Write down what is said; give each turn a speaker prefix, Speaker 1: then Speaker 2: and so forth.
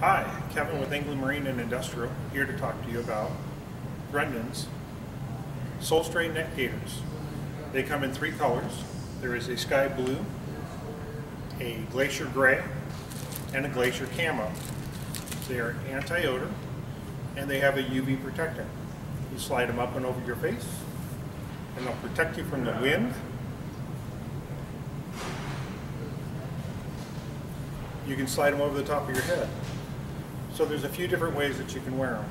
Speaker 1: Hi, Kevin with Englund Marine and Industrial, here to talk to you about Grundens Soul Strain Neck Gaiters. They come in three colors. There is a sky blue, a glacier gray, and a glacier camo. They are anti-odor, and they have a UV protectant. You slide them up and over your face, and they'll protect you from the wind. You can slide them over the top of your head. So there's a few different ways that you can wear them.